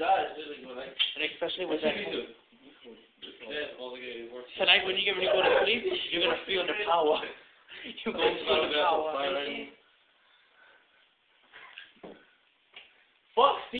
does, really, like. And especially with that. Tonight when you get ready to go to sleep, you're gonna feel the power. You're gonna feel the power. Fuck